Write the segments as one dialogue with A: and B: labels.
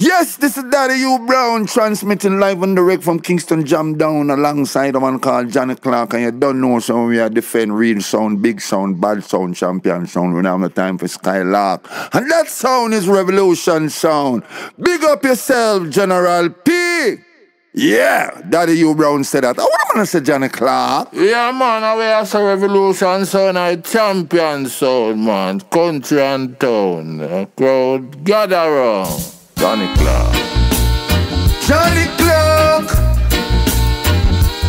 A: Yes, this is Daddy U Brown transmitting live and direct from Kingston Jam Down alongside a man called Johnny Clarke. And you don't know, so we are defend real sound, big sound, bad sound, champion sound. We don't have no time for Skylark. And that sound is revolution sound. Big up yourself, General P. Yeah, Daddy U Brown said that. I want to say Johnny Clarke.
B: Yeah, man, I wear a revolution sound, I champion sound, man. Country and town. A crowd gather around. Johnny Clarke.
A: Johnny Clarke!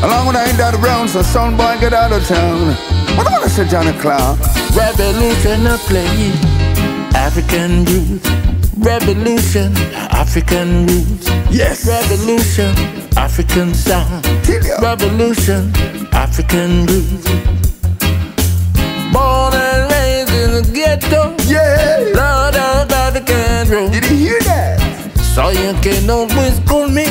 A: Along with I ain't Daddy Brown, so son boy get out of town. What do I want to say Johnny Clarke?
B: Revolution a play. African youth. Revolution, African roots.
A: Yes.
B: Revolution, African sound. Revolution, African roots. Born and raised in the ghetto. So you can always call me.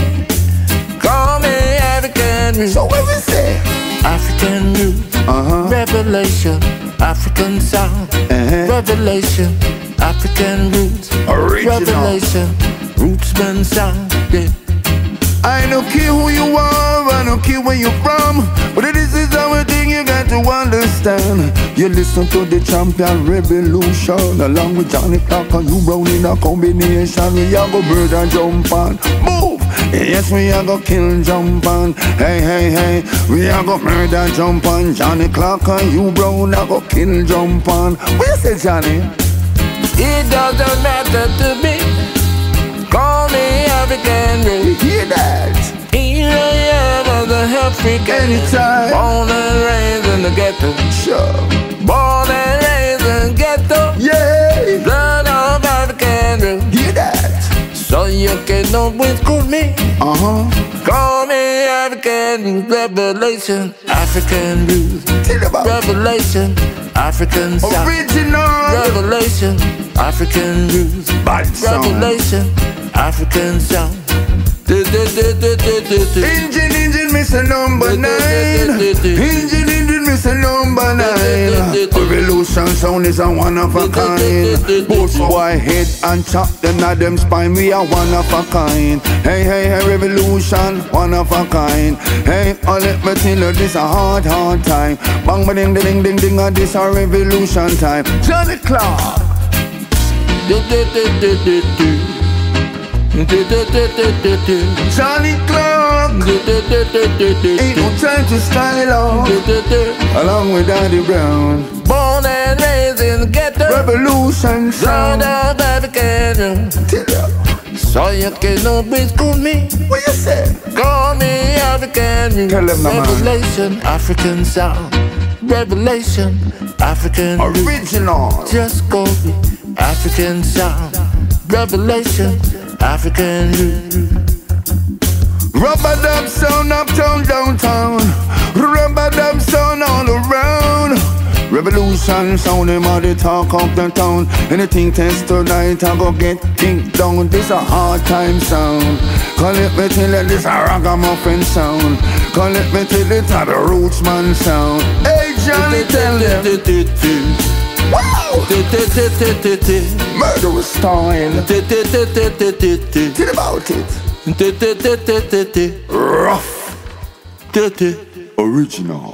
B: Call me African.
A: So what we say?
B: African roots.
A: Uh-huh.
B: Revelation, African sound.
A: Uh-huh.
B: Revelation, African roots.
A: Original.
B: Revelation, rootsman sound. Yeah.
A: I don't care who you are, I don't care where you're from. But this is understand. You listen to the champion revolution. Along with Johnny Clarke and U Brown in a combination. We are go bird and jump on. Move! Yes, we are go kill jump on. Hey, hey, hey. We are go murder jump on. Johnny Clarke and U Brown are go kill jump on. What you say, Johnny?
B: It doesn't matter to me. Call me African
A: hear that?
B: Here I am as a African.
A: Anytime.
B: Born and in the ghetto.
A: Sure.
B: Born and raised in the ghetto.
A: Yeah.
B: Blood of African roots.
A: Hear that?
B: So you can always call me.
A: Uh-huh.
B: Call me African Revelation, African roots.
A: Tell about it.
B: Revelation, African sound.
A: Original.
B: Revelation, African roots. Revelation, African sound.
A: Engine, engine, Mr. Number Nine. Engine, engine, Mr. Number Nine. Revolution sound is a one of a kind. Bush boy head and chop them of them spine. We are one of a kind. Hey, hey, hey, revolution, one of a kind. Hey, oh, let me tell you, this a hard, hard time. Bang, ba, ding, ding, ding, ding, ah, this a revolution time. Johnny
B: du.
A: Johnny Clarke.
B: Du-
A: Ain't no time to style
B: du- du.
A: Along with Daddy Brown.
B: Born and raised in the ghetto.
A: Revolution
B: Son
A: sound.
B: of African. So you can always call me.
A: What you say?
B: Call me African.
A: Tell them.
B: Revelation, African sound. Revelation, African.
A: Original.
B: Just call me African sound. Revelation, African. roots.
A: Rubber dub sound uptown, downtown. Rubber dub sound all around. Revolution sound, them all the talk of the town. Anything test tonight, I go get kicked down. This a hard time sound. Call it me till it this a ragamuffin sound. Call it me till it a the roots man sound. Hey Johnny, tell them. Murderous style. Tell about it.
B: Du.
A: Original.